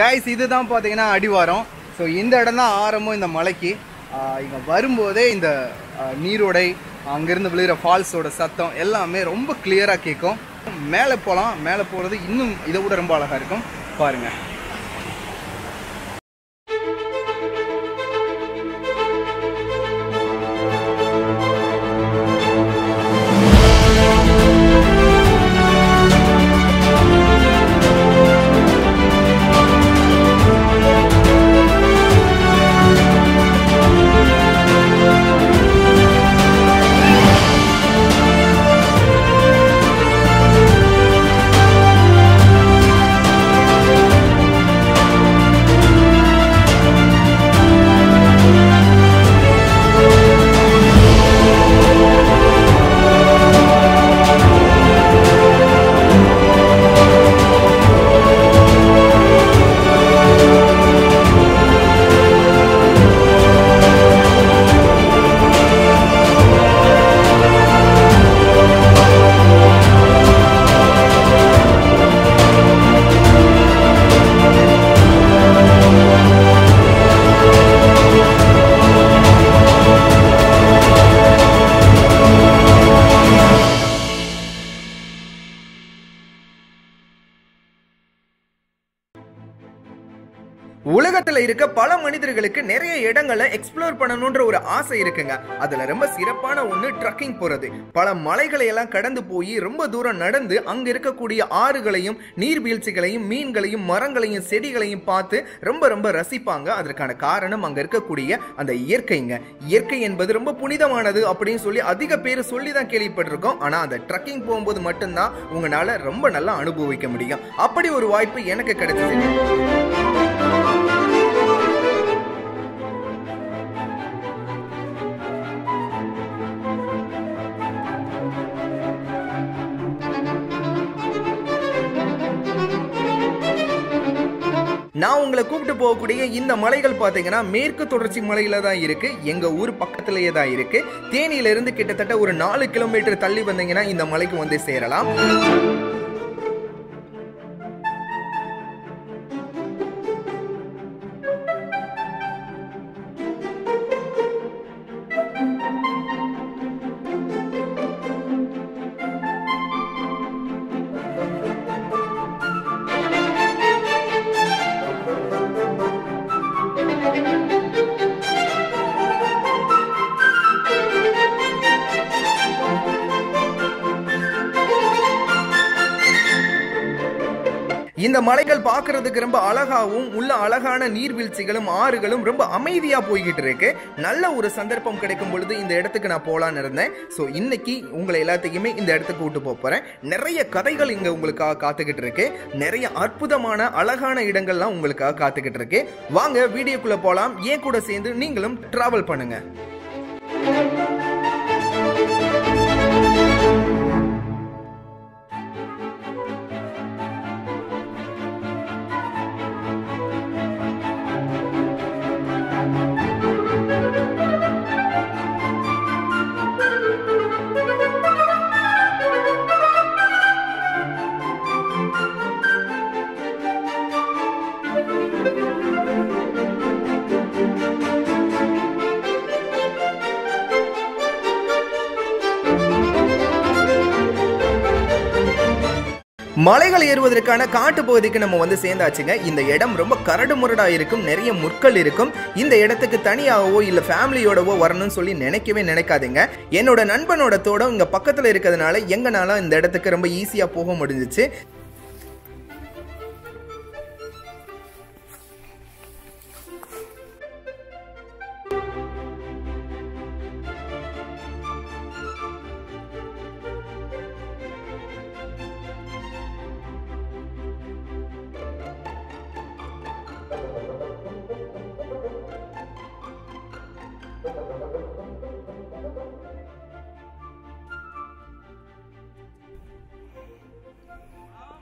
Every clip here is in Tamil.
கைஸ் இதுதான் பார்த்தீங்கன்னா அடிவாரம். ஸோ இந்த இடம் தான் ஆரம்பம் இந்த மலைக்கு. இங்கே வரும்போதே இந்த நீரோடை அங்கேருந்து விழுகிற ஃபால்ஸோட சத்தம் எல்லாமே ரொம்ப கிளியராக கேட்கும். மேலே போகலாம். மேலே போகிறது இன்னும் இதை விட ரொம்ப அழகாக இருக்கும். பாருங்கள் உலகத்துல இருக்க பல மனிதர்களுக்கு நிறைய இடங்களை எக்ஸ்ப்ளோர் பண்ணணும்ன்ற ஒரு ஆசை இருக்குங்க. அதுல ரொம்ப சிறப்பான ஒண்ணு ட்ரக்கிங் போறது. பல மலைகளை எல்லாம் கடந்து போய் ரொம்ப தூரம் நடந்து அங்க இருக்கக்கூடிய ஆறுகளையும் நீர்வீழ்ச்சிகளையும் மீன்களையும் மரங்களையும் செடிகளையும் பார்த்து ரொம்ப ரொம்ப ரசிப்பாங்க. அதற்கான காரணம் அங்க இருக்கக்கூடிய அந்த இயற்கைங்க. இயற்கை என்பது ரொம்ப புனிதமானது அப்படின்னு சொல்லி அதிக பேர் சொல்லி தான் கேள்விப்பட்டிருக்கோம். ஆனா அந்த ட்ரக்கிங் போகும்போது மட்டும்தான் உங்களால ரொம்ப நல்லா அனுபவிக்க முடியும். அப்படி ஒரு வாய்ப்பு எனக்கு கிடைச்சது உங்களை கூப்பிட்டு போகக்கூடிய இந்த மலைகள் பார்த்தீங்கன்னா மேற்கு தொடர்ச்சி மலையில தான் இருக்கு. எங்க ஊர் பக்கத்திலேயே தான் இருக்கு. தேனியில இருந்து கிட்டத்தட்ட ஒரு நாலு கிலோமீட்டர் தள்ளி வந்தீங்கன்னா இந்த மலைக்கு வந்து சேரலாம். இந்த மலைகள் பார்க்கறதுக்கு ரொம்ப அழகாவும் உள்ள அழகான நீர்வீழ்ச்சிகளும் ஆறுகளும் ரொம்ப அமைதியா போய்கிட்டு இருக்கு. நல்ல ஒரு சந்தர்ப்பம் கிடைக்கும் பொழுது இந்த இடத்துக்கு நான் போலான்னு இருந்தேன். ஸோ இன்னைக்கு உங்களை எல்லாத்தையுமே இந்த இடத்துக்கு கூட்டு போக போறேன். நிறைய கதைகள் இங்க உங்களுக்காக காத்துக்கிட்டு இருக்கு. நிறைய அற்புதமான அழகான இடங்கள்லாம் உங்களுக்காக காத்துக்கிட்டு இருக்கு. வாங்க வீடியோக்குள்ள போலாம். ஏன் கூட சேர்ந்து நீங்களும் டிராவல் பண்ணுங்க. மலைகள் ஏறுவதற்கான காட்டு பகுதிக்கு நம்ம வந்து சேர்ந்தாச்சுங்க. இந்த இடம் ரொம்ப கரடு முரடா இருக்கும் நிறைய முற்கள் இருக்கும். இந்த இடத்துக்கு தனியாகவோ இல்ல ஃபேமிலியோடவோ வரணும்னு சொல்லி நினைக்கவே நினைக்காதீங்க. என்னோட நண்பனோட தோடம் இங்க பக்கத்துல இருக்கிறதுனால எங்கனால இந்த இடத்துக்கு ரொம்ப ஈஸியா போக முடிஞ்சிச்சு. Oh.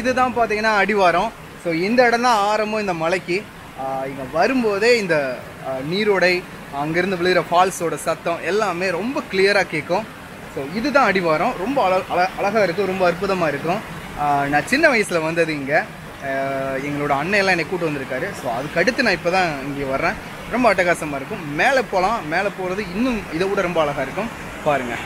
இதுதான் பார்த்தீங்கன்னா அடிவாரம். ஸோ இந்த இடம் தான் ஆரம்பம் இந்த மலைக்கு. இங்கே வரும்போதே இந்த நீரோடை அங்கேருந்து விழுகிற ஃபால்ஸோட சத்தம் எல்லாமே ரொம்ப கிளியராக கேட்கும். ஸோ இதுதான் அடிவாரம். ரொம்ப அழ அழ அழகாக இருக்கும் ரொம்ப அற்புதமாக இருக்கும். நான் சின்ன வயசில் வந்தது இங்கே. எங்களோட அண்ணன் என்னை கூட்டு வந்திருக்காரு. ஸோ அதுக்கடுத்து நான் இப்போ தான் இங்கே வர்றேன். ரொம்ப அட்டகாசமாக இருக்கும். மேலே போகலாம் மேலே போகிறது இன்னும் இதை விட ரொம்ப அழகாக இருக்கும். பாருங்கள்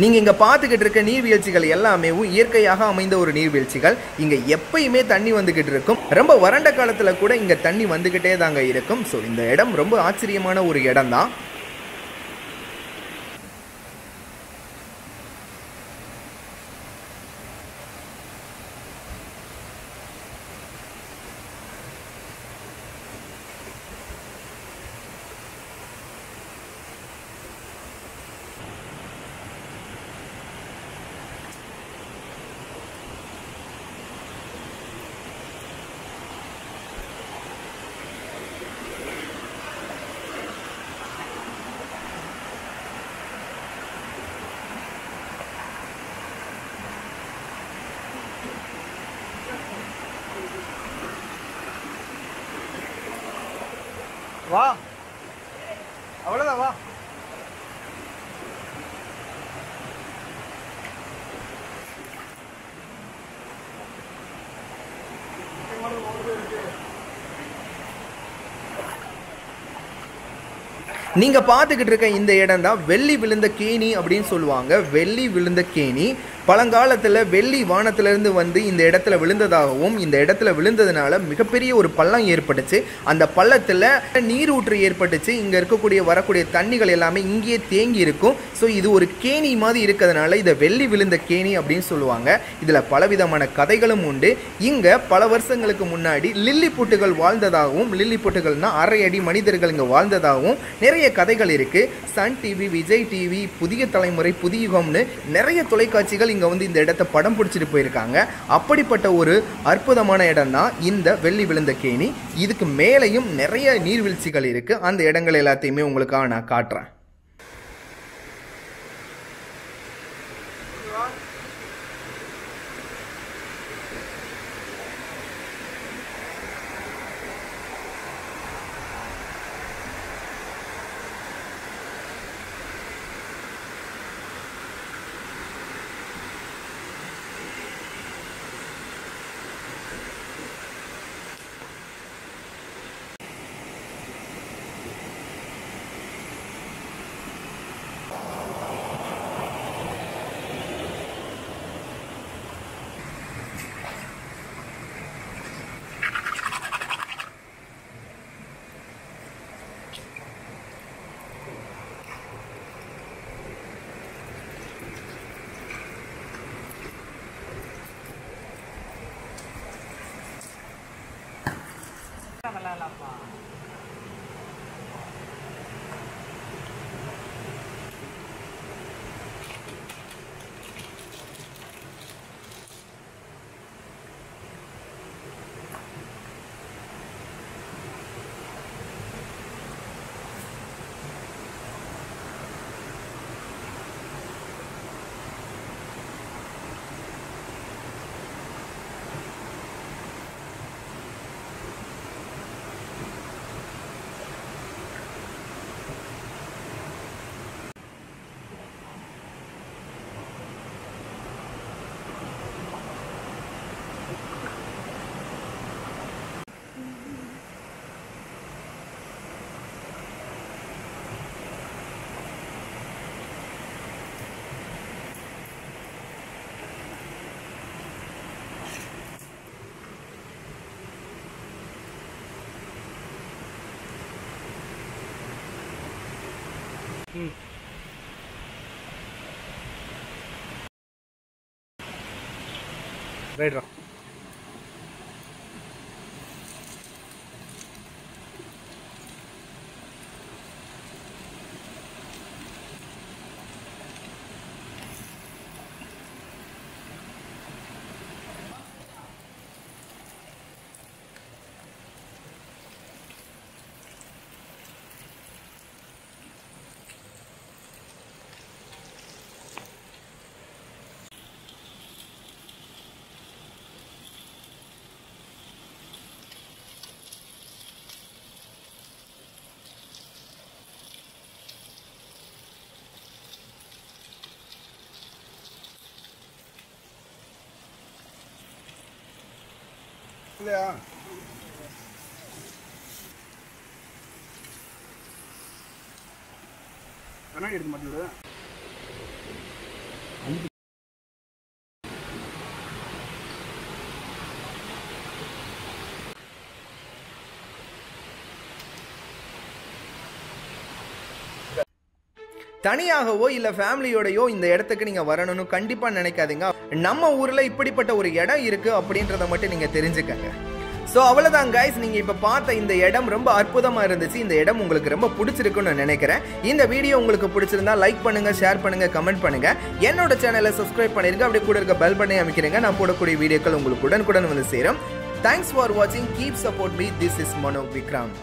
நீங்க இங்க பார்த்துக்கிட்டு இருக்க நீர்வீழ்ச்சிகள் எல்லாமே இயற்கையாக அமைந்த ஒரு நீர்வீழ்ச்சிகள். இங்க எப்பயுமே தண்ணி வந்துகிட்டு இருக்கும். ரொம்ப வறண்ட காலத்துல கூட இங்க தண்ணி வந்துக்கிட்டே தாங்க இருக்கும். ஸோ இந்த இடம் ரொம்ப ஆச்சரியமான ஒரு இடம் தான் நீங்க பார்த்துக்கிட்டு இருக்க இந்த இடம் தான் வெள்ளி விழுந்த கேணி அப்படின்னு சொல்லுவாங்க. வெள்ளி விழுந்த கேணி பழங்காலத்தில் வெள்ளி வானத்திலிருந்து வந்து இந்த இடத்துல விழுந்ததாகவும் இந்த இடத்துல விழுந்ததுனால மிகப்பெரிய ஒரு பள்ளம் ஏற்பட்டுச்சு. அந்த பள்ளத்தில் நீரூற்று ஏற்பட்டுச்சு. இங்கே இருக்கக்கூடிய வரக்கூடிய தண்ணிகள் எல்லாமே இங்கேயே தேங்கி இருக்கும். ஸோ இது ஒரு கேணி மாதிரி இருக்கிறதுனால இதை வெள்ளி விழுந்த கேணி அப்படின்னு சொல்லுவாங்க. இதில் பலவிதமான கதைகளும் உண்டு. இங்கே பல வருஷங்களுக்கு முன்னாடி லில்லி புட்டுகள் வாழ்ந்ததாகவும் லில்லி புட்டுகள்னால் அரை அடி மனிதர்கள் இங்கே வாழ்ந்ததாகவும் நிறைய கதைகள் இருக்குது சன் டிவி விஜய் டிவி புதிய தலைமுறை புதிய யுகம்னு நிறைய தொலைக்காட்சிகள் இங்கே வந்து இந்த இடத்த படம் பிடிச்சிட்டு போயிருக்காங்க. அப்படிப்பட்ட ஒரு அற்புதமான இடம் தான் இந்த வெள்ளி விழுந்த கேணி. இதுக்கு மேலேயும் நிறைய நீர்வீழ்ச்சிகள் இருக்குது அந்த இடங்கள் எல்லாத்தையுமே உங்களுக்காக நான் காட்டுறேன். la. ரைட்ரா. இல்லையா? கண்ணாடி எடுத்து மாட்டேங்குது தனியாகவோ இல்ல ஃபேமிலியோடையோ இந்த இடத்துக்கு நீங்க வரணும்னு கண்டிப்பா நினைக்காதீங்க. நம்ம ஊர்ல இப்படிப்பட்ட ஒரு இடம் இருக்கு அப்படின்றத மட்டும் நீங்க தெரிஞ்சுக்கங்க. ஸோ அவ்வளோதான் கைஸ் நீங்கள் இப்போ பார்த்த இந்த இடம் ரொம்ப அற்புதமாக இருந்துச்சு. இந்த இடம் உங்களுக்கு ரொம்ப பிடிச்சிருக்குன்னு நினைக்கிறேன். இந்த வீடியோ உங்களுக்கு பிடிச்சிருந்தா லைக் பண்ணுங்க ஷேர் பண்ணுங்க கமெண்ட் பண்ணுங்க. என்னோட சேனலை சப்ஸ்கிரைப் பண்ணிருங்க. அப்படியே கூட இருக்க பெல் பண்ணி அமைக்கிறீங்க. நான் போடக்கூடிய வீடியோக்கள் உங்களுக்கு உடனுக்குடன் வந்து சேரும். தேங்க்ஸ் ஃபார் வாட்சிங் keep support me this is Mano Vikram